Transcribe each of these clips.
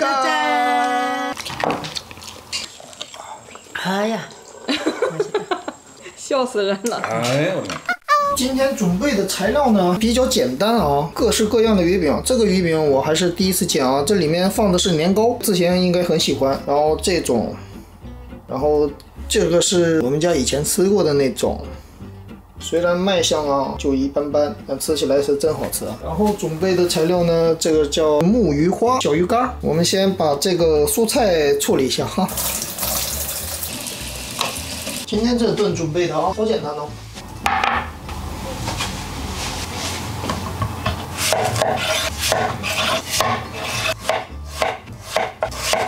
짠! 哎呀，笑死人了。哎呦我！今天准备的材料呢比较简单啊，各式各样的鱼饼。这个鱼饼我还是第一次见啊，这里面放的是年糕，之前应该很喜欢。然后这种，然后这个是我们家以前吃过的那种，虽然卖相啊就一般般，但吃起来是真好吃啊。然后准备的材料呢，这个叫木鱼花小鱼干，我们先把这个蔬菜处理一下哈。今天这顿准备的啊，好简单哦。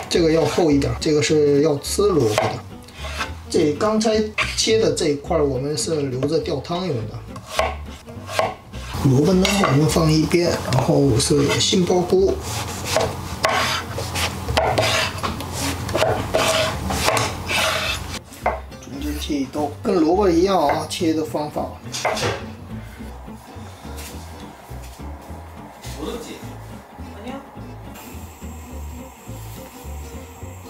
这个要厚一点，这个是要吃萝卜的。这刚才切的这一块，我们是留着吊汤用的。萝卜呢，我们放一边，然后是杏鲍菇。中间切一刀，跟萝卜一样啊，切的方法。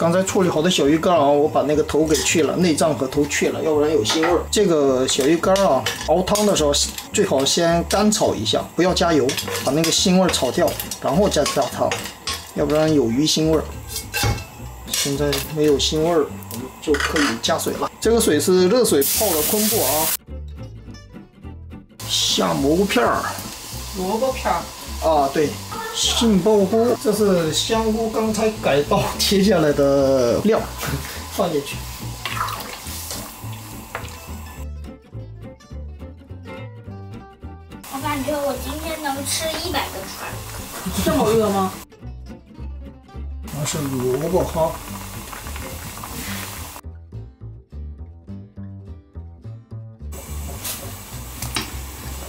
刚才处理好的小鱼干啊，我把那个头给去了，内脏和头去了，要不然有腥味儿。这个小鱼干啊，熬汤的时候最好先干炒一下，不要加油，把那个腥味儿炒掉，然后再加汤，要不然有鱼腥味儿。现在没有腥味儿，我们就可以加水了。这个水是热水泡的昆布啊，下蘑菇片儿，萝卜片儿，啊，对，杏鲍菇，这是香菇，刚才改刀切下来的料，放进去。我感觉我今天能吃一百个串儿。这么饿吗？那是萝卜哈。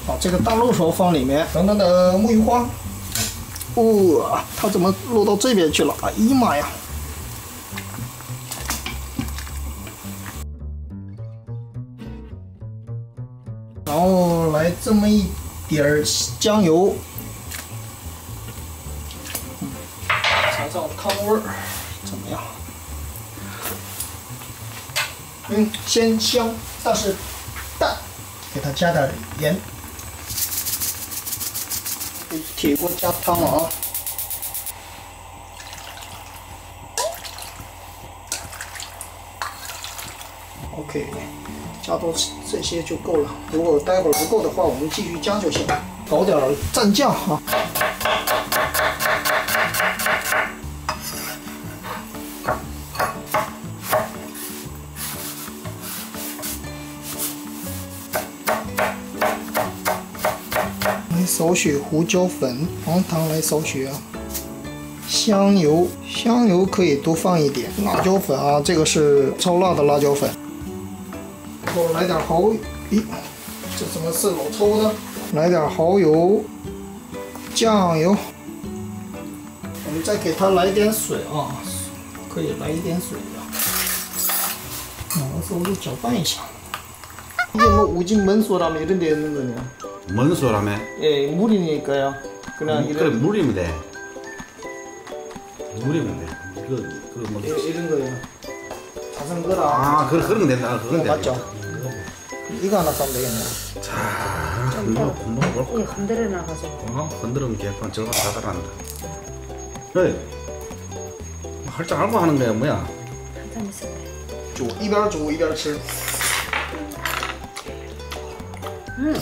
把这个大肉手放里面，等等等，木鱼花。哇、它怎么落到这边去了？哎呀妈呀！然后来这么一点儿酱油，尝尝汤味儿怎么样？嗯，鲜香，但是淡，给它加点盐。铁锅加汤了啊！OK，加多这些就够了。如果待会儿不够的话，我们继续加就行。搞点蘸酱哈。少许胡椒粉，黄糖来少许啊，香油香油可以多放一点，辣椒粉啊，这个是超辣的辣椒粉。给我来点蚝，咦，这怎么是老抽呢？来点蚝油，酱油。我们再给它来点水啊，可以来一点水。拿个勺子搅拌一下。你怎么捂进门锁了？你这脸怎呢？ 뭔 소라매? 예, 물이니까요. 그냥 음, 이런... 그래 물이면 돼. 물이면 돼. 그, 그 뭐... 예, 이런 거예요. 자전거라 아, 그래, 그러면 된다. 아, 그건 어, 맞죠. 이거 하나 싸면 되겠네. 자, 이거 금방 먹을 예, 건드려 나가죠. 어, 건드리면 개판 절반 다 달아난다. 그래. 할줄 알고 하는 거야, 뭐야? 한참 있을 거야. 조, 이별 조, 이별 칠. 음.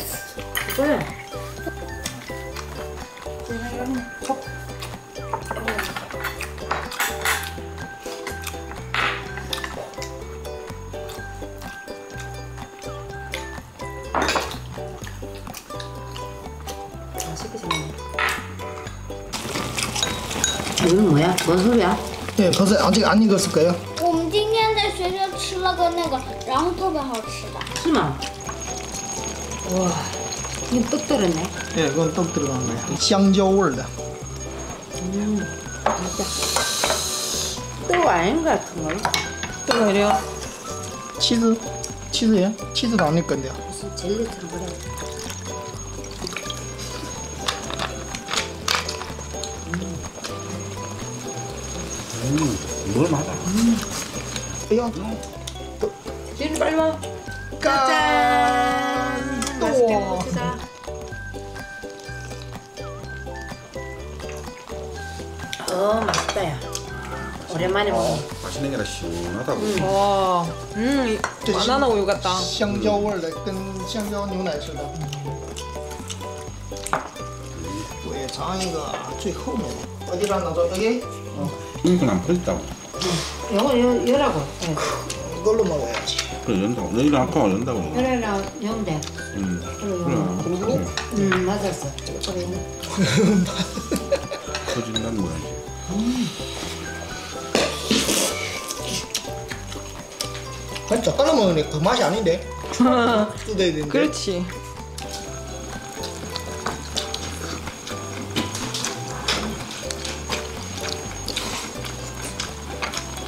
그래. 맛있게 생겼네. 이건 뭐야? 뭔 소리야? 对，不是啊，这个安妮哥是个呀。我们今天在学校吃了个那个，然后特别好吃的。 심아. 와, 이건 떡 들었네. 네, 예, 이건 떡 들어간 거예요. 샹저월다. 음, 진짜. 떡 아닌 것 같은 거요? 떡 아니에요? 치즈, 치즈예요? 치즈도 아닐 건데요. 무슨 젤리처럼 그래. 음, 뭘마다 음. 이거. 음. 음. 빨리 먹어. 짠! 맛있게 哇， 먹자. 어 맛있다 야. 오랜만에 먹어. 맛있는 게 아니라 시원하다고. 와, 음, 이这是 바나나 우유 같다. 香蕉味儿的，跟香蕉牛奶似的。我也尝一个最后面的，어디랑拿走？OK， 이건 안 퍼졌다고. 요거 요 요라고. 예. 이걸로 먹어야지. 그 연다고 내일 아까 연다고. 뭐. 음. 그래 나 연대. 응. 그래. 그리고 응 맞았어. 그래. 커진단 모양이지. 맞다. 깔아 먹으니까 그 맛이 아닌데. 뜯어야 되는데. 그렇지.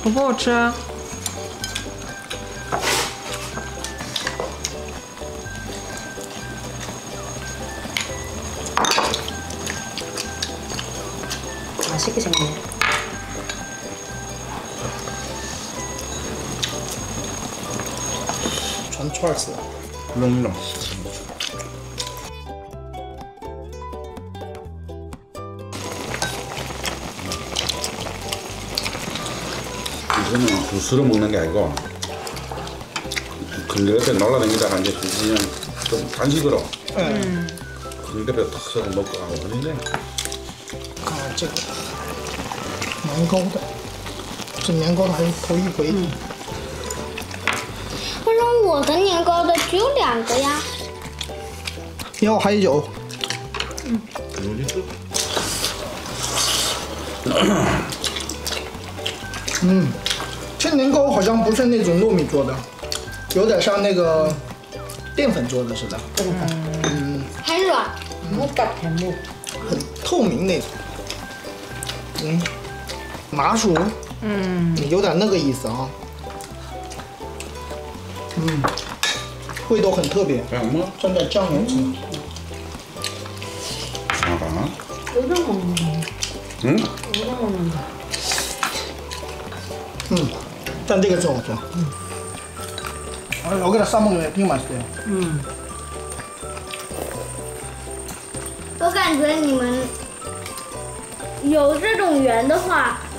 Воча. 크게 생겼네 전초할세 물렁물렁 이거는 주스로 먹는 게 아니고 근대에 놀라다니다가 이제 그냥 좀 간식으로 네. 근대에 음. 탁 써서 먹고 가고 그러는데 아, 年糕的，这年糕的还是头一回。为什么我的年糕的只有两个呀？有，还有。嗯，这年糕好像不是那种糯米做的，有点像那个淀粉做的似的。嗯，很软，很透明那种。嗯。麻薯，嗯，有点那个意思啊。嗯，味道很特别， 그냥 뭐 蘸点酱油吃。 나가 요런 먹는 거. 응? 요런 먹는 거. 嗯，但这个真好吃。嗯，我给它싸먹으면되게맛있어요。 음. 我感觉你们有这种圆的话，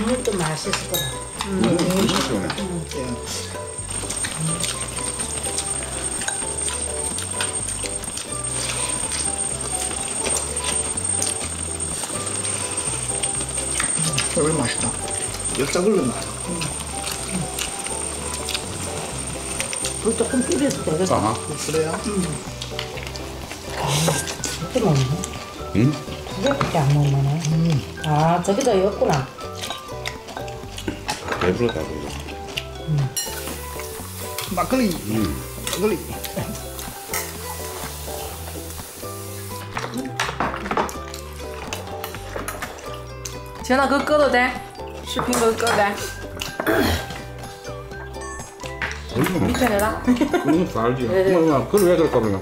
국물도 맛있을 것 같아. 음, 음, 진짜 오네. 음. 맛있다. 역작을로 맛. 음. 불 조금 줄여도 되겠다. 아하. 그래요? 음. 아, 뜨거운데? 응? 음? 두개밖에 안 먹네. 음. 아, 저기다 였구나. 别说太多了马克里。嗯马克里。嗯钱老哥哥都得吃苹果哥呗你起来了你发出去我我哥也给他搞不了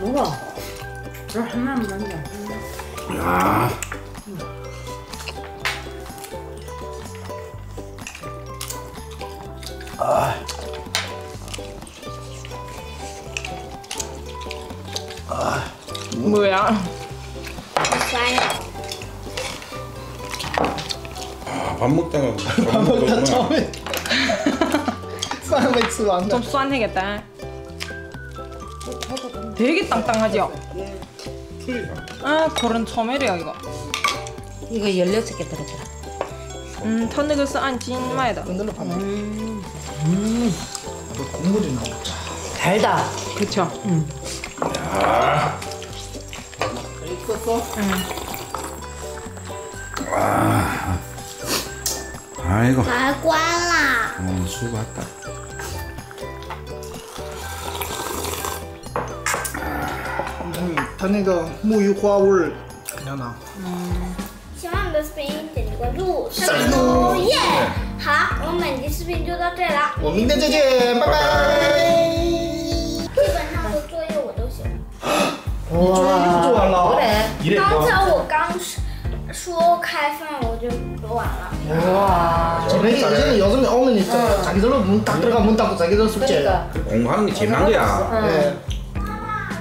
我不知道。不是还慢不慢点。 야. 아. 아. 뭐야? 아, 밥 먹다가 밥 먹다 처음에 쌀맥주 안. 좀 쏘안 되겠다. 되게 땅땅하죠? 아, 그런 처음이래요 이거. 이거 16개 들었더라. 음, 터느글스 안 찐마이다. 이걸로 가면. 음. 음. 또 국물이 나오고. 달다. 그쵸. 음. 야. 있었어? 응. 아. 와. 아이고. 아, 꽈라. 어, 수고했다. 它那个沐浴花味儿怎样呢？喜欢我们的视频，点击关注，下面哦耶！好，我们本期视频就到这里了。我明天再见，拜拜。基本上的作业我都写完。哇，做完了好嘞，이래 刚才我刚说开饭我就做完了。哇， 저는 예전에 여성이 어머니 있잖아요. 자기들로 문 딱 들어가 문 닫고 자기들 숙제예요. 그러니까 공부하는 게 제일 난 거야.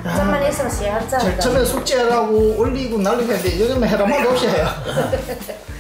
좀만 있으면 시합자. 처음에 숙제라고 올리고 난리 했는데 요즘에 해라 말도 없이 해요.